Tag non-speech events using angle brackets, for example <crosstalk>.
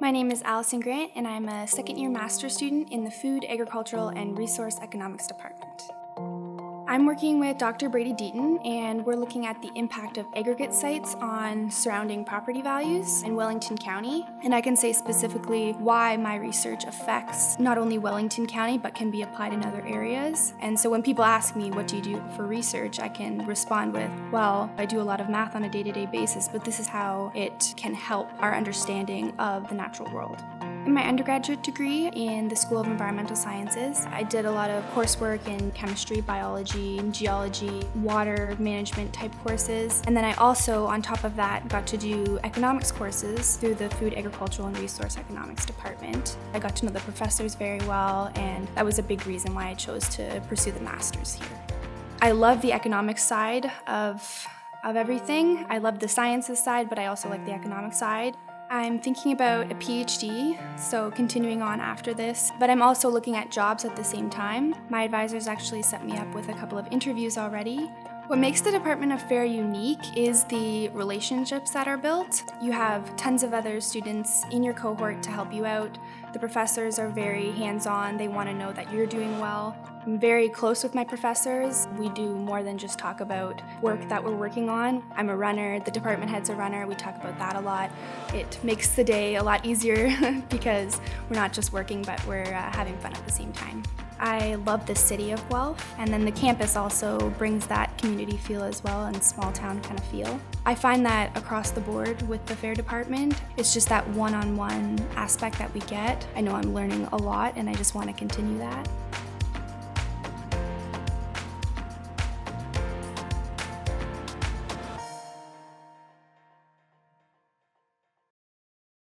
My name is Alison Grant, and I'm a second year master's student in the Food, Agricultural, and Resource Economics Department. I'm working with Dr. Brady Deaton, and we're looking at the impact of aggregate sites on surrounding property values in Wellington County. And I can say specifically why my research affects not only Wellington County, but can be applied in other areas. And so when people ask me, What do you do for research? I can respond with, Well, I do a lot of math on a day to day basis, but this is how it can help our understanding of the natural world. In my undergraduate degree in the School of Environmental Sciences, I did a lot of coursework in chemistry, biology, geology, water management type courses. And then I also, on top of that, got to do economics courses through the Food, Agricultural, and Resource Economics department. I got to know the professors very well, and that was a big reason why I chose to pursue the master's here. I love the economics side of of everything. I love the sciences side, but I also like the economic side. I'm thinking about a PhD, so continuing on after this, but I'm also looking at jobs at the same time. My advisors actually set me up with a couple of interviews already. What makes the Department of FARE unique is the relationships that are built. You have tons of other students in your cohort to help you out. The professors are very hands on, they want to know that you're doing well. I'm very close with my professors. We do more than just talk about work that we're working on. I'm a runner, the department head's a runner, we talk about that a lot. It makes the day a lot easier <laughs> because we're not just working, but we're uh, having fun at the same time. I love the city of Guelph, and then the campus also brings that community feel as well and small town kind of feel. I find that across the board with the FARE department, it's just that one on one aspect that we get. I know I'm learning a lot, and I just want to continue that.